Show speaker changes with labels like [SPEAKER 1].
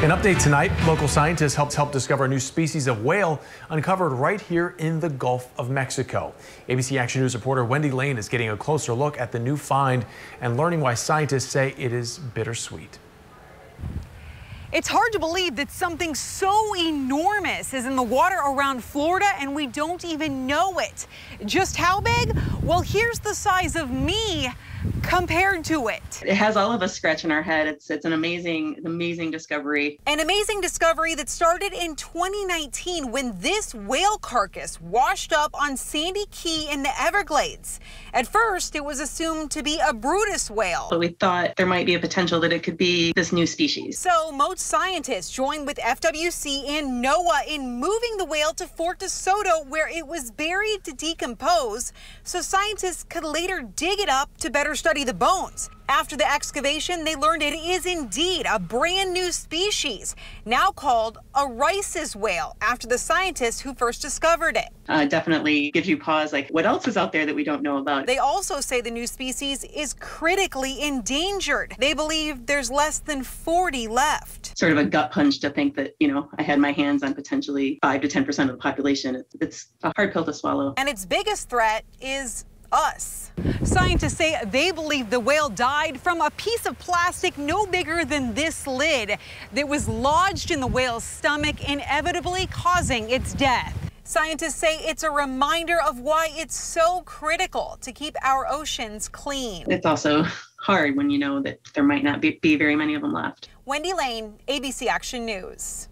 [SPEAKER 1] An update tonight, local scientists helped help discover a new species of whale uncovered right here in the Gulf of Mexico. ABC Action News reporter Wendy Lane is getting a closer look at the new find and learning why scientists say it is bittersweet.
[SPEAKER 2] It's hard to believe that something so enormous is in the water around Florida and we don't even know it. Just how big? Well, here's the size of me compared to it.
[SPEAKER 3] It has all of us scratching our head. It's it's an amazing, amazing discovery.
[SPEAKER 2] An amazing discovery that started in 2019 when this whale carcass washed up on Sandy Key in the Everglades. At first, it was assumed to be a Bryde's whale.
[SPEAKER 3] But we thought there might be a potential that it could be this new species.
[SPEAKER 2] So Mote scientists joined with FWC and NOAA in moving the whale to Fort DeSoto where it was buried to decompose so scientists could later dig it up to better study the bones. After the excavation, they learned it is indeed a brand new species, now called a Rice's whale, after the scientists who first discovered it.
[SPEAKER 3] Uh, definitely gives you pause like, what else is out there that we don't know about?
[SPEAKER 2] They also say the new species is critically endangered. They believe there's less than 40 left.
[SPEAKER 3] Sort of a gut punch to think that, you know, I had my hands on potentially 5 to 10% of the population. It's a hard pill to swallow.
[SPEAKER 2] And its biggest threat is us. Scientists say they believe the whale died from a piece of plastic no bigger than this lid that was lodged in the whale's stomach, inevitably causing its death. Scientists say it's a reminder of why it's so critical to keep our oceans clean.
[SPEAKER 3] It's also hard when you know that there might not be, be very many of them left.
[SPEAKER 2] Wendy Lane, ABC Action News.